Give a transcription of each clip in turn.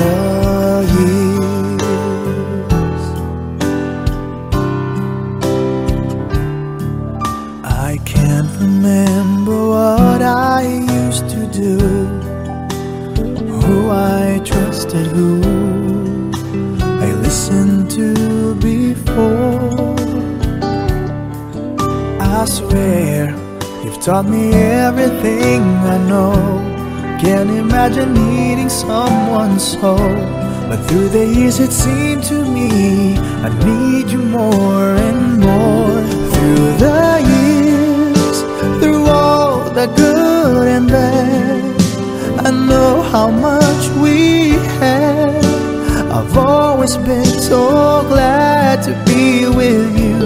the years. I can't remember what I used to do, who I trusted, who I listened to before. I swear you've taught me everything I know. Can't imagine someone so. But through the years it seemed to me I need you more and more. Through the years, through all the good and bad, I know how much we had. I've always been so glad to be with you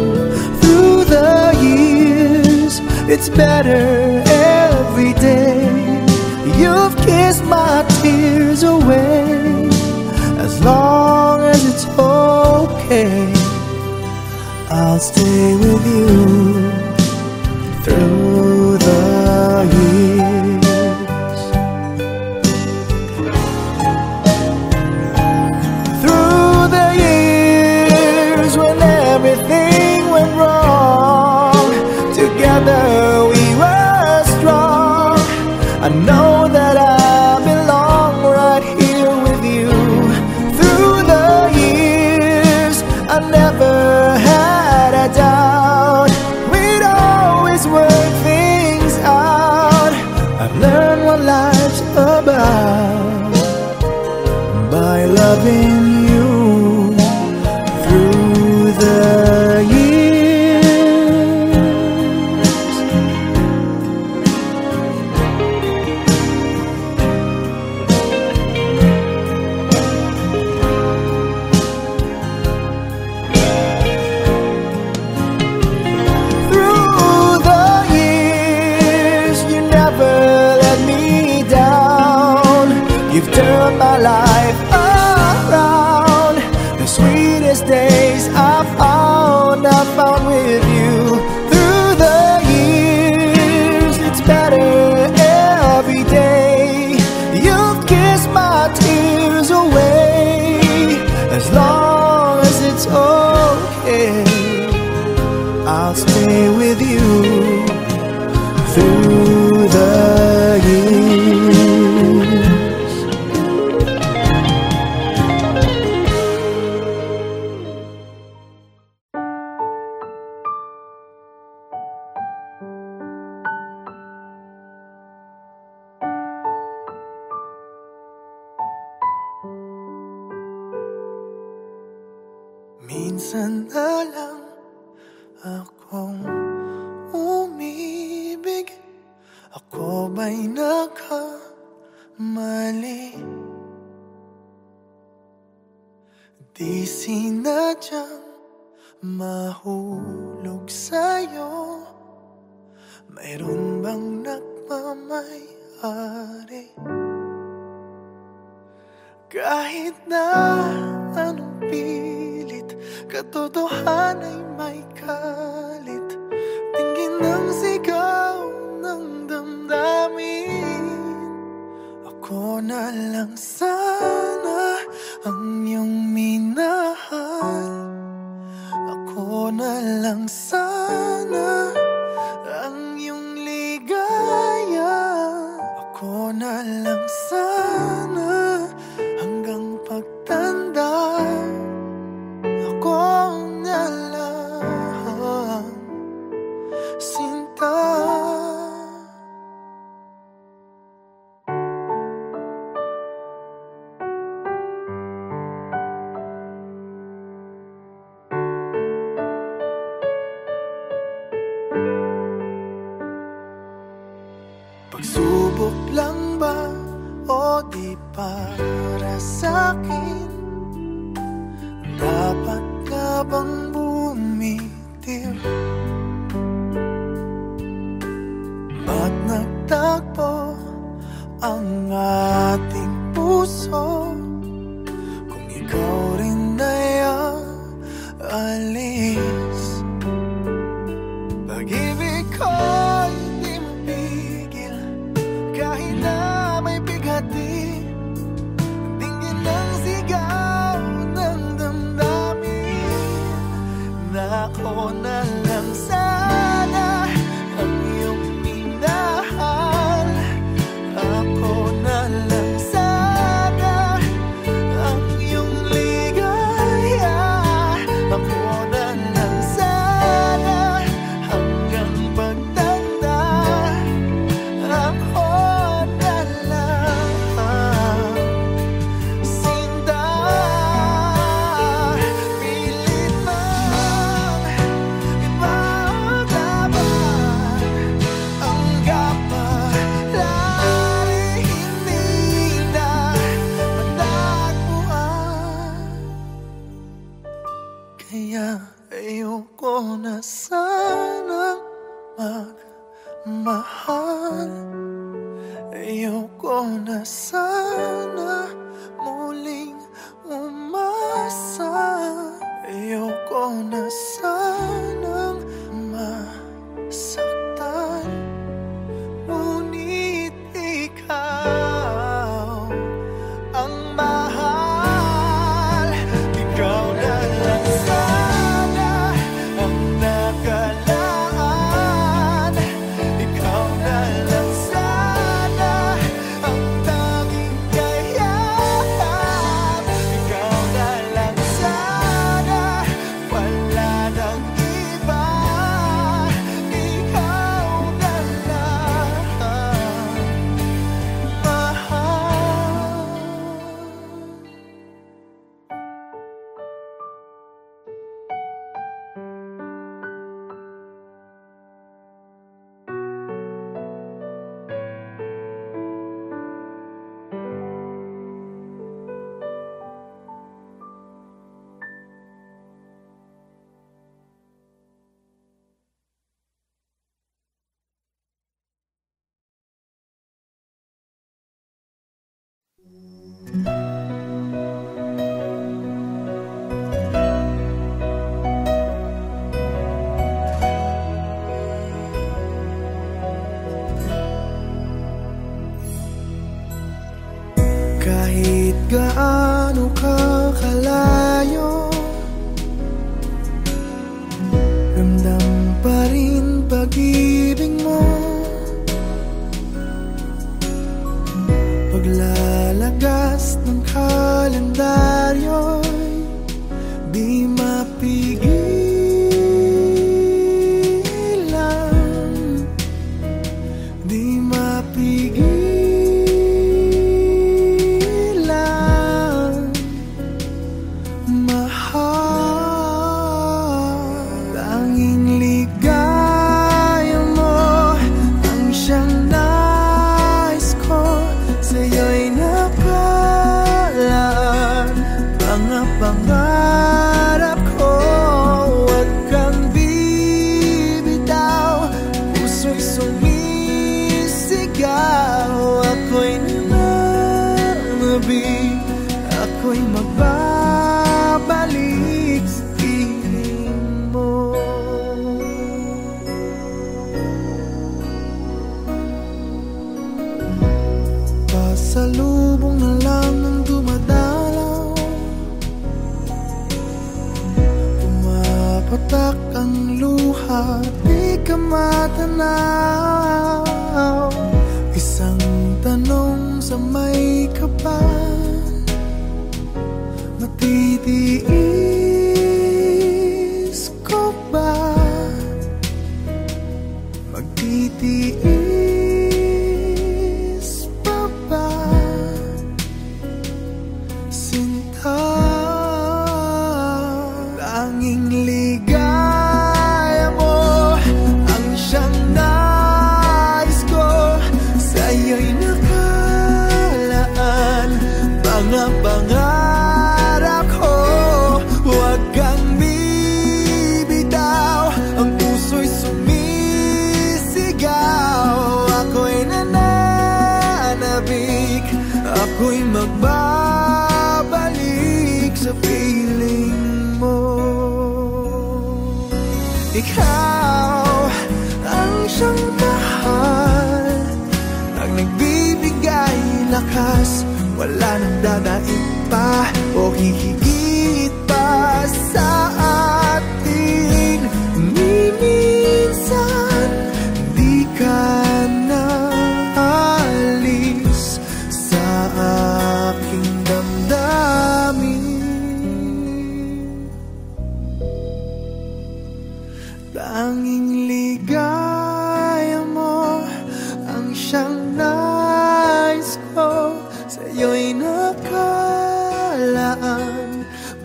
through the years. It's better every day. You've kissed my tears away as long as it's okay. I'll stay with you life. Ako ba'y nagkamali? Di sinadyang mahulog sa'yo Mayroon bang nagmamayari? Kahit na anong pilit Katotohanan ay may kalit Ako na lang sana ang iyong minahal. Ako na lang sana ang iyong ligaya. Ako na lang sana Kahit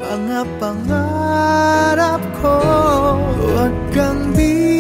Mga pangarap ko Huwag kang di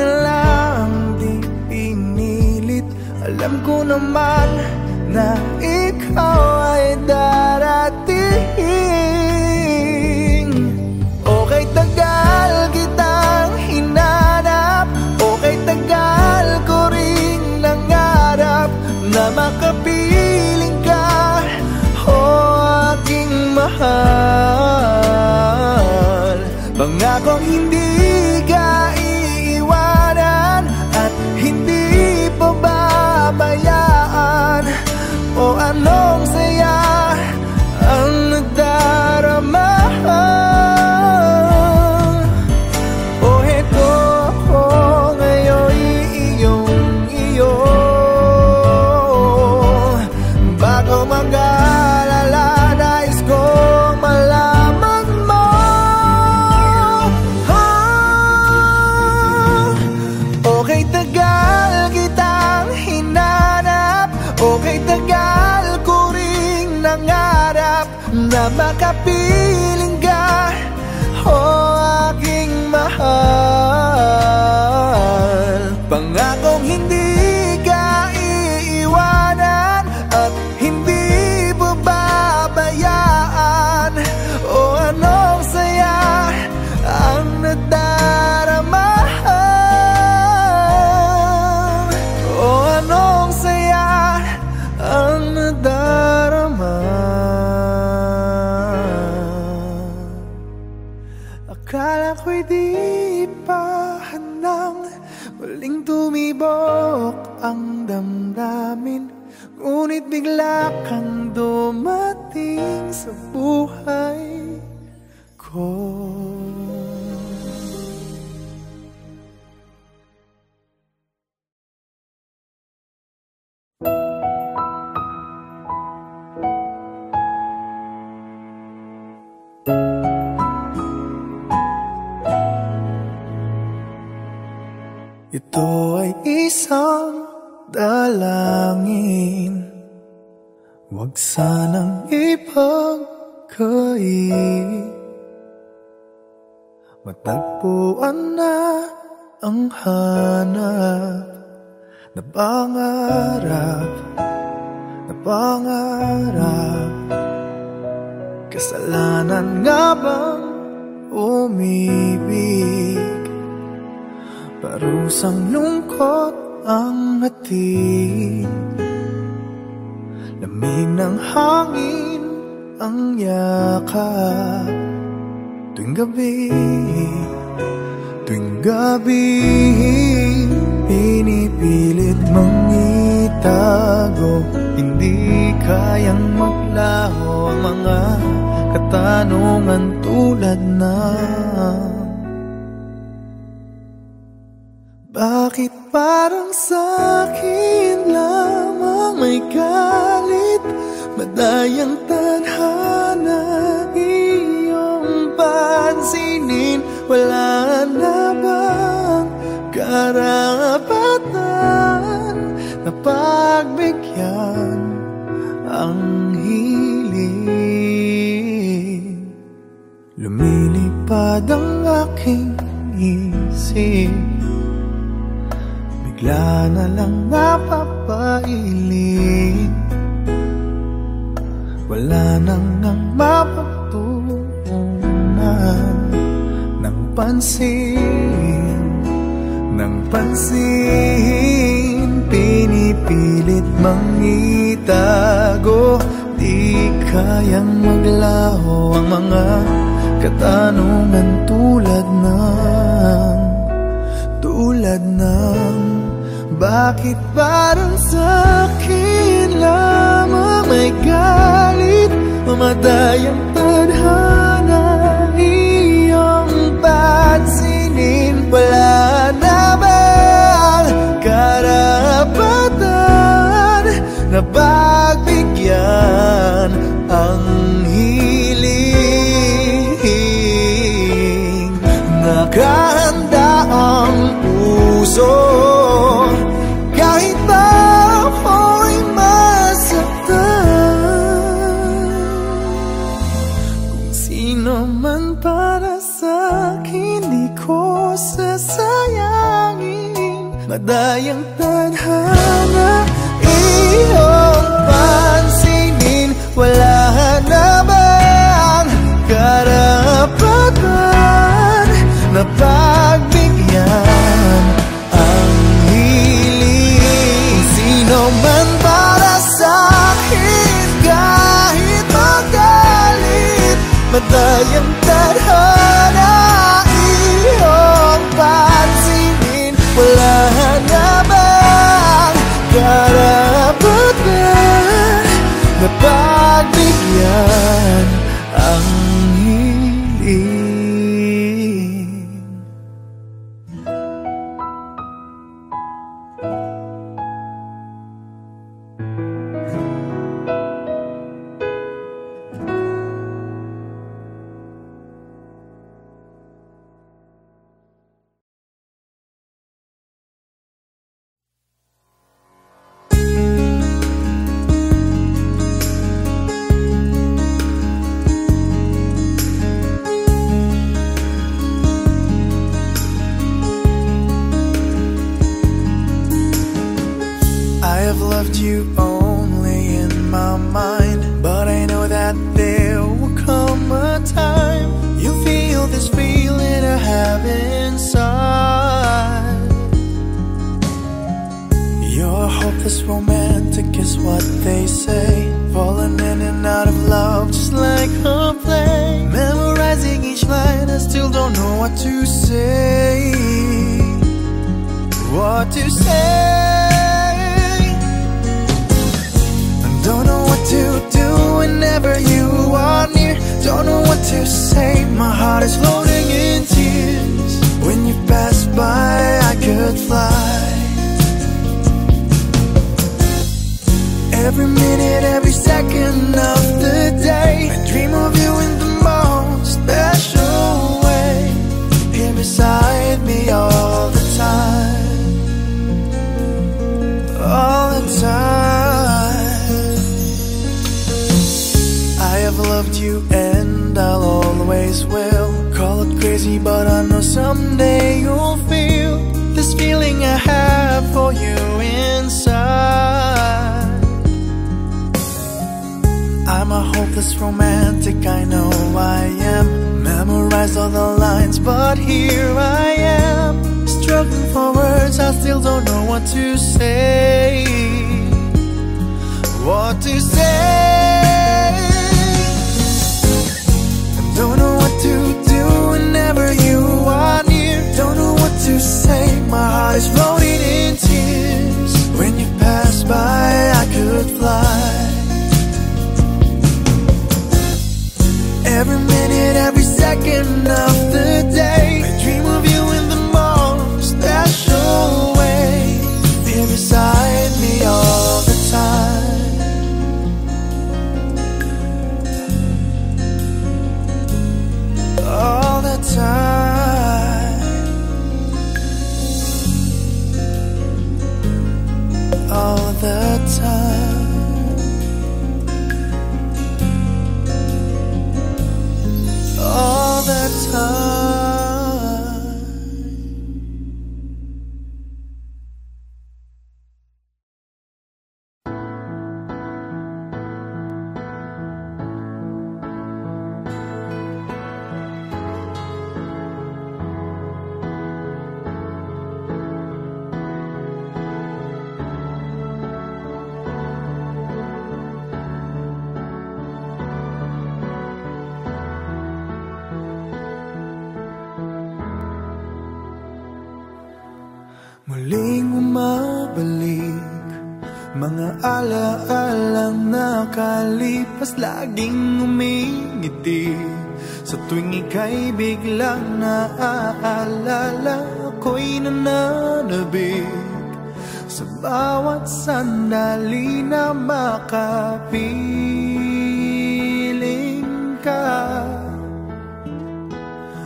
na lang di pinilit. Alam ko naman na ikaw ay dahil Oh my God. Huwag sanang ipagkait Matagpuan na ang hanap Na pangarap Na pangarap. Kasalanan nga bang umibig? Parusang lungkot ang hatid Lamig ng hangin ang yakap. Tuwing gabi, tuwing gabi Pinipilit mong itago. Hindi kayang maglaho ang mga katanungan tulad ng bakit parang sa'kin lamang may galit Madayang tadhana iyong pansinin. Wala na bang karapatan Na pagbigyan ang hiling Lumilipad ang aking isip Bigla na lang napapailing Wala nang nang mapagtuunan. Ng pansin Ng pansin Pinipilit mang itago. Di kayang maglaho ang mga katanungan tulad ng tulad ng bakit parang sa'kin lamang may galit? Mamadayang tadhana iyong pansinin. Wala na bang karapatan Na pagbigyan ang hiling? Nakahanda ang puso Madayang tadhana Iyong pansinin Wala na bang karapatan Na pagbigyan? Ang hiling Sino man para sa'kin kahit magalit Madayang What to say? I don't know what to do whenever you are near. Don't know what to say. My heart is floating in tears. When you pass by, I could fly. Every minute, every second of the day, I dream of you in the most special way. Here beside me all the time, all the time. I have loved you and I'll always will. Call it crazy, but I know someday you'll feel this feeling I have for you inside. I'm a hopeless romantic, I know I am. Memorized all the lines, but here I am. Struggling for words, I still don't know what to say. What to say? Don't know what to do whenever you are near. Don't know what to say, my heart is floating in tears. When you pass by, I could fly. Every minute, every second of the day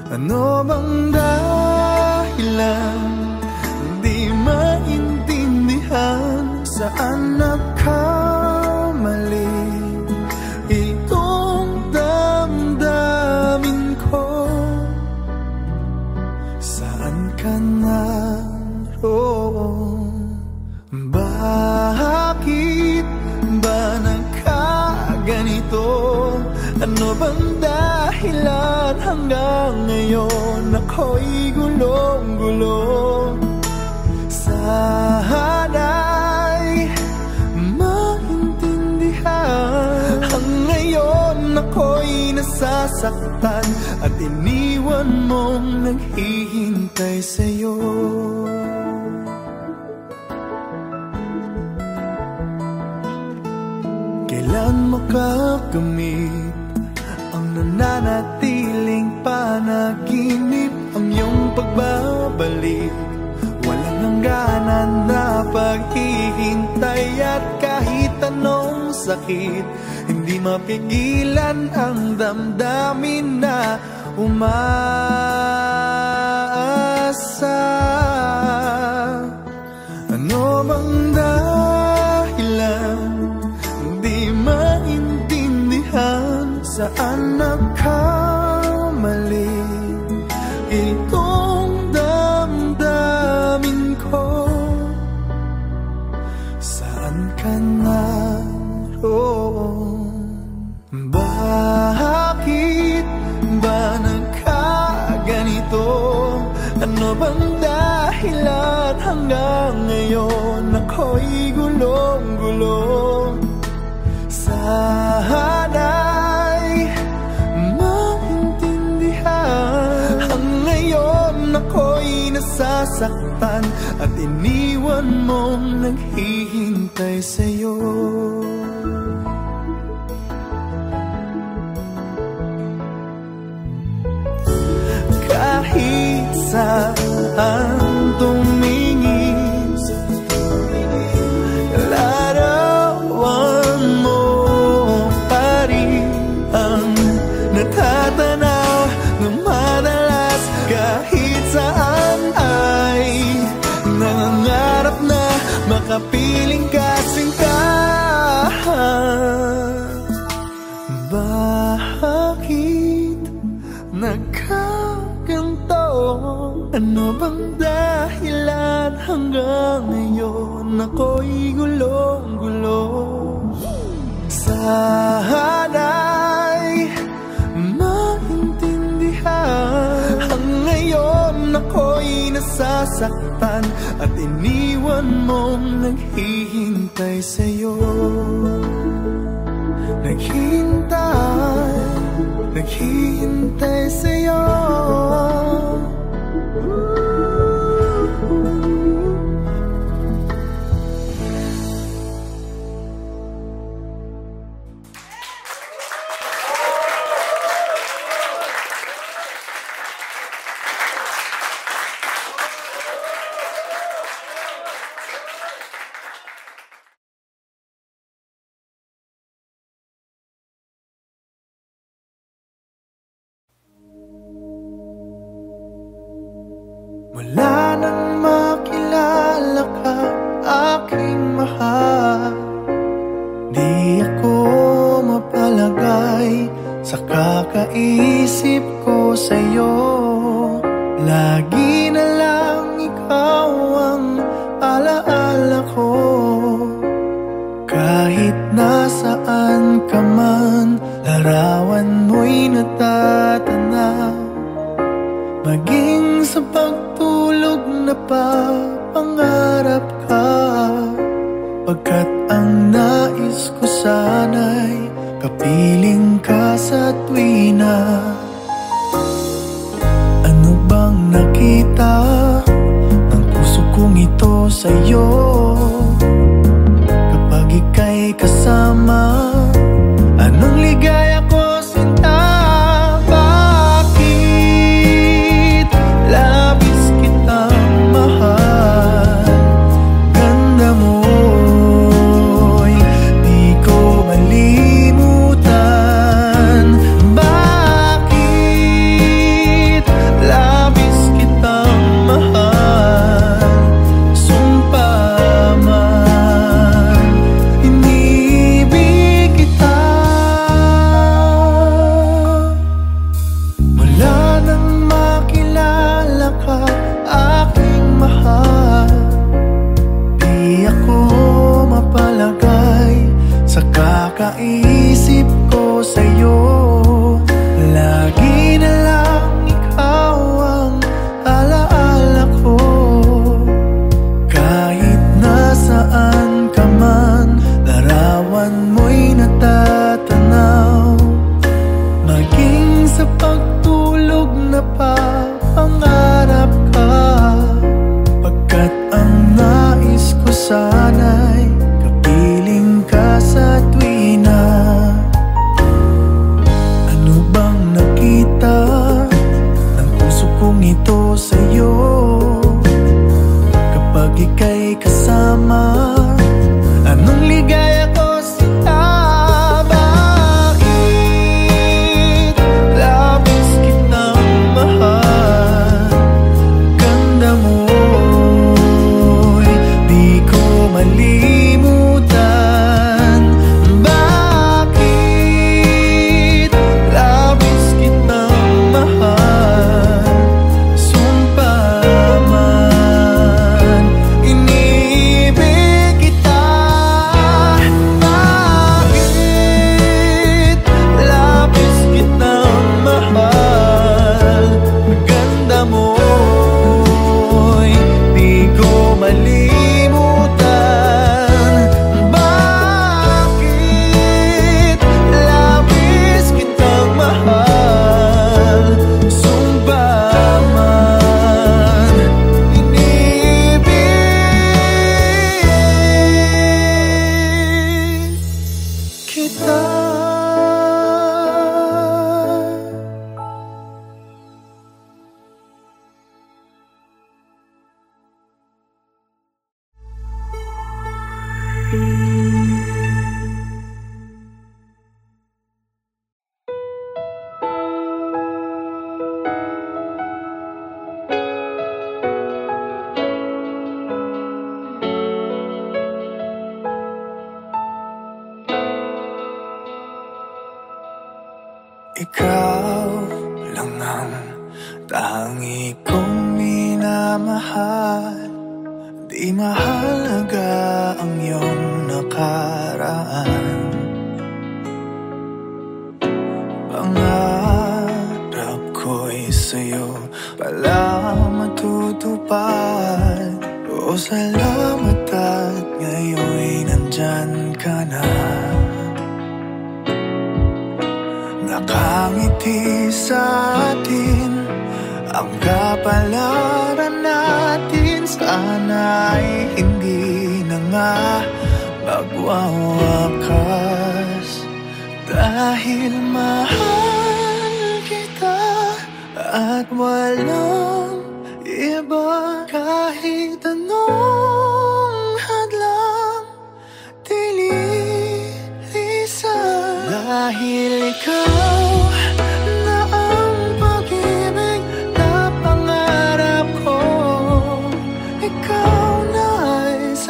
Ano bang dahilan? Di maintindihan. Saan iniwan mong naghihintay sa'yo. Kailan makakamit Ang nananatiling panaginip? Ang iyong pagbabalik Walang hangganan na paghihintay. At kahit anong sakit Hindi mapigilan ang damdamin na umaasa. Ano bang dahilan Di maintindihan Saan nagkamali iniwan mong naghihintay sa'yo. Kahit sa nasasaktan At iniwan mong naghihintay sa'yo Naghihintay, naghihintay sa'yo Ooh. tunay Kapiling ka sa tuwina Ano bang nakita? Ng puso kong ito sa'yo. Kapag ika'y kasama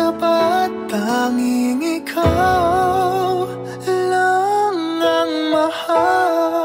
Ay sapat Tanging ikaw lang ang mahal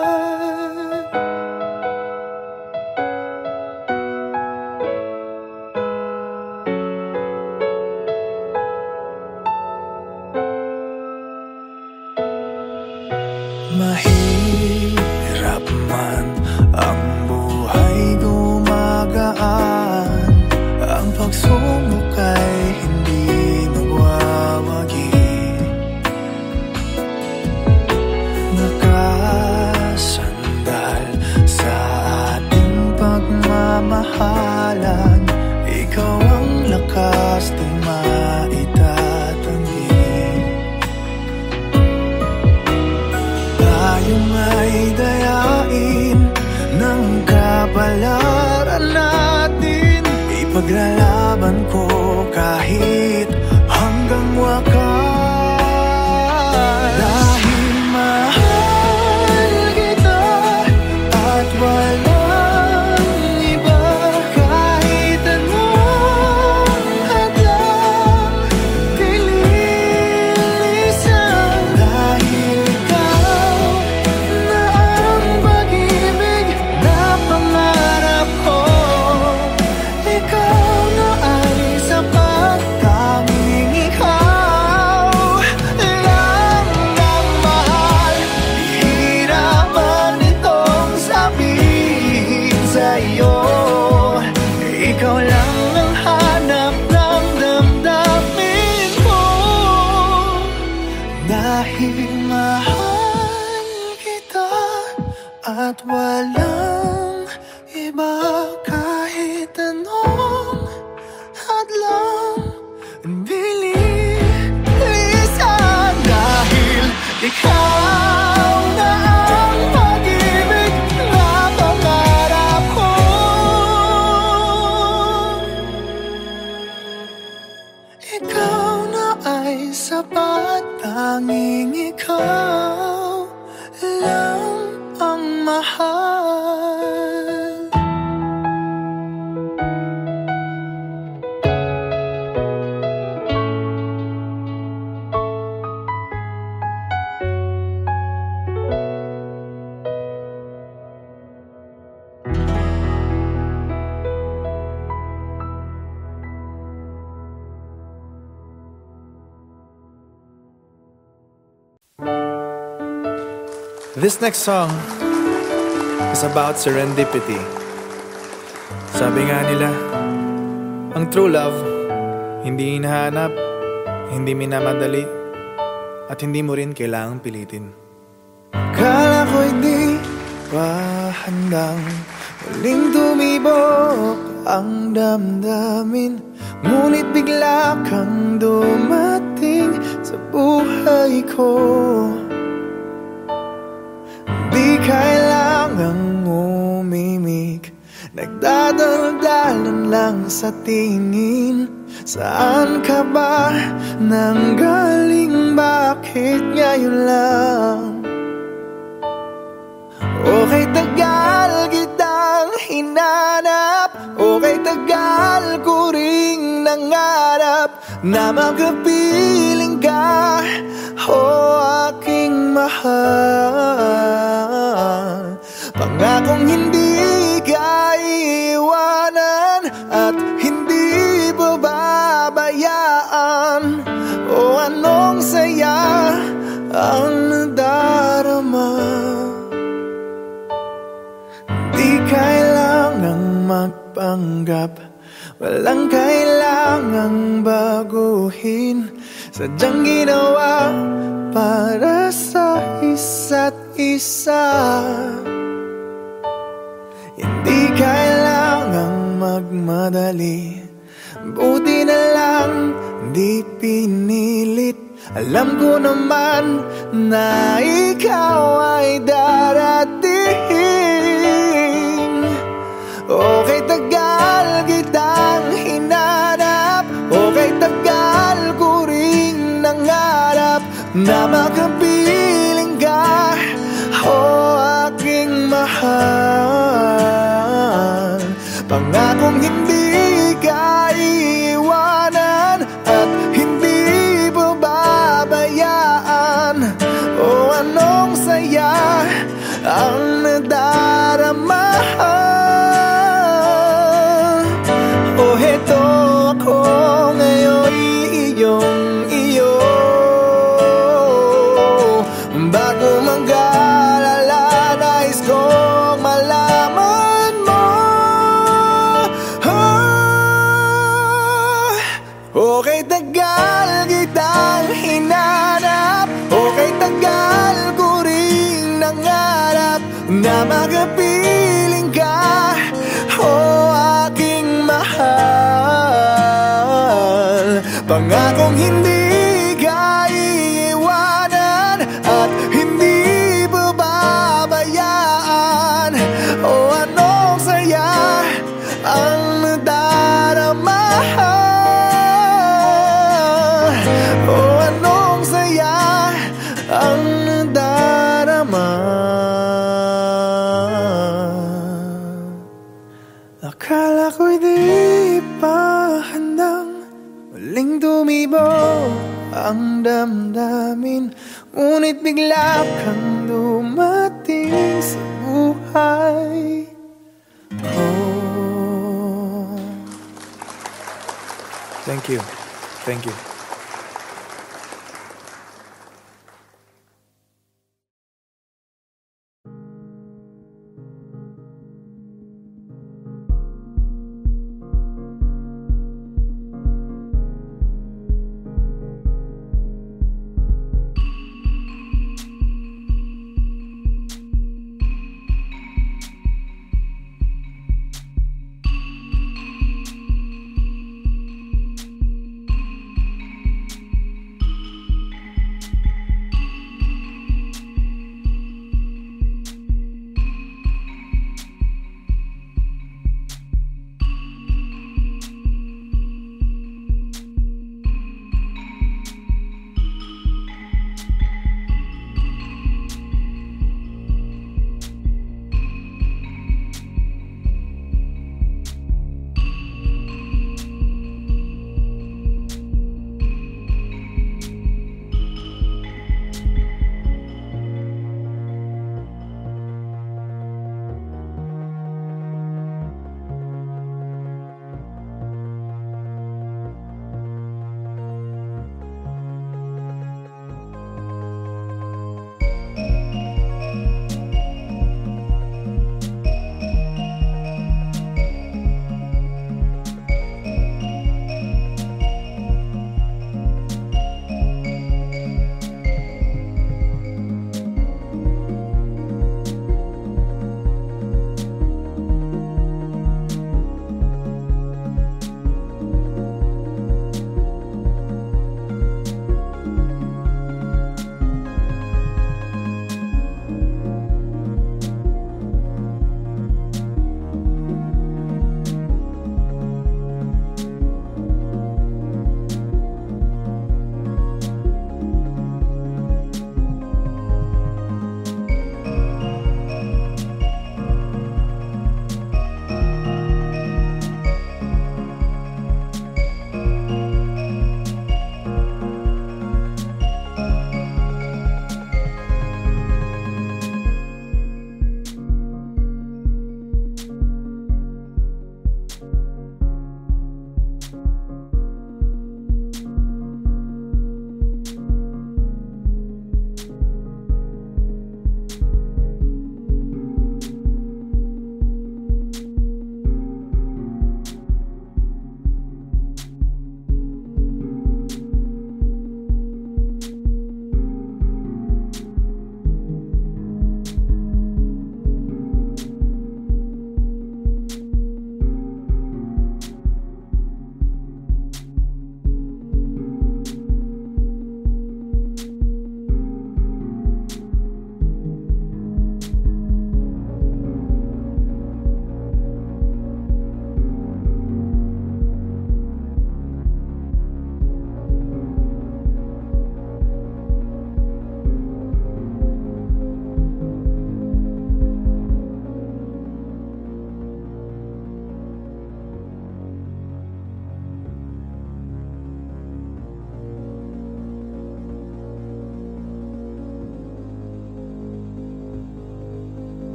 Ipaglalaban ko kahit This next song is about serendipity. Sabi nga nila, ang true love, hindi hinahanap, hindi minamadali, at hindi mo rin kailangang pilitin. Kala ko'y di pa handang Muling tumibok ang damdamin Ngunit bigla kang dumating sa buhay ko kailangang umimik Nagdadaldalan lang sa tingin. Saan ka ba nang galing? Bakit ngayon lang? Okay tagal kitang hinanap. Okay tagal ko ring nangarap Na makapiling ka. O aking mahal Pangakong hindi ka iiwanan At hindi bababayaan O anong saya ang nadarama Di kailangang magpanggap Walang kailangang baguhin. Sadyang ginawa para sa isa't isa. Hindi kailangang magmadali. Buti na lang di pinilit. Alam ko naman na ikaw ay darating. Okay nangarap Na makapiling ang damdamin Ngunit bigla kang dumating sa buhay ko Thank you. Thank you.